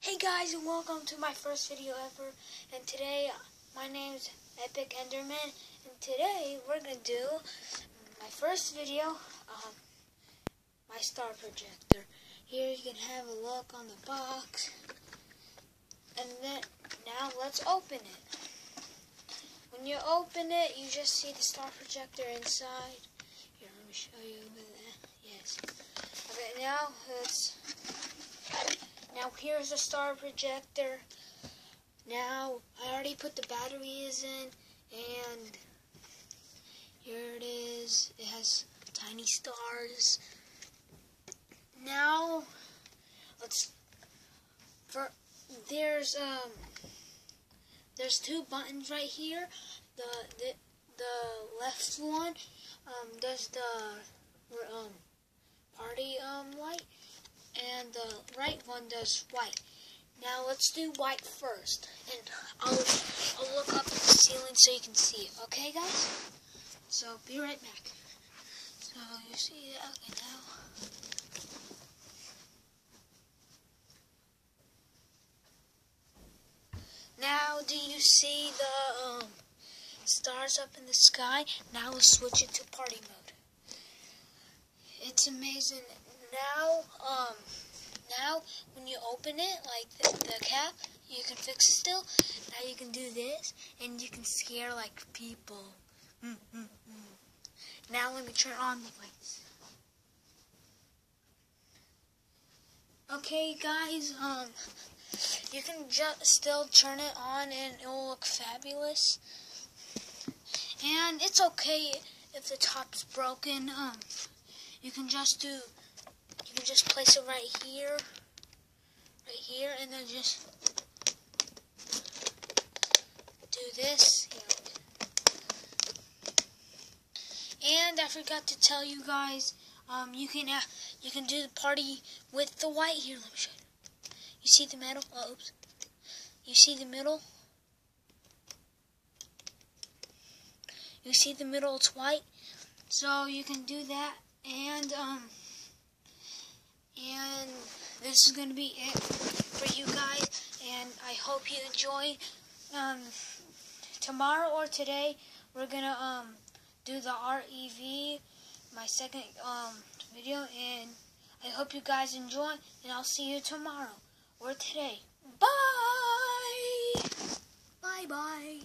Hey guys and welcome to my first video ever. And today uh, my name is Epic Enderman. And today we're gonna do my first video um, my star projector. Here you can have a look on the box. And then now let's open it. When you open it you just see the star projector inside. Here let me show you yes. Okay now let's now here's a star projector. Now I already put the batteries in and here it is. It has tiny stars. Now let's for there's um there's two buttons right here. The the the left one um does the um party um light and the right one does white. Now let's do white first, and I'll, I'll look up at the ceiling so you can see it. Okay, guys? So be right back. So you see? Okay, now. Now, do you see the um, stars up in the sky? Now let's switch it to party mode. It's amazing now, um, now when you open it, like the, the cap, you can fix it still. Now you can do this, and you can scare like people. Mm, mm, mm. Now let me turn on the lights. Okay, guys, um, you can just still turn it on, and it will look fabulous. And it's okay if the top's broken. Um, you can just do just place it right here, right here, and then just do this. And I forgot to tell you guys, um, you can uh, you can do the party with the white here. Let me show you. You see the middle? Oh, oops. You see the middle? You see the middle? It's white. So you can do that, and um. And this is going to be it for you guys. And I hope you enjoy. Um, tomorrow or today, we're going to um, do the REV, my second um, video. And I hope you guys enjoy. And I'll see you tomorrow or today. Bye! Bye-bye.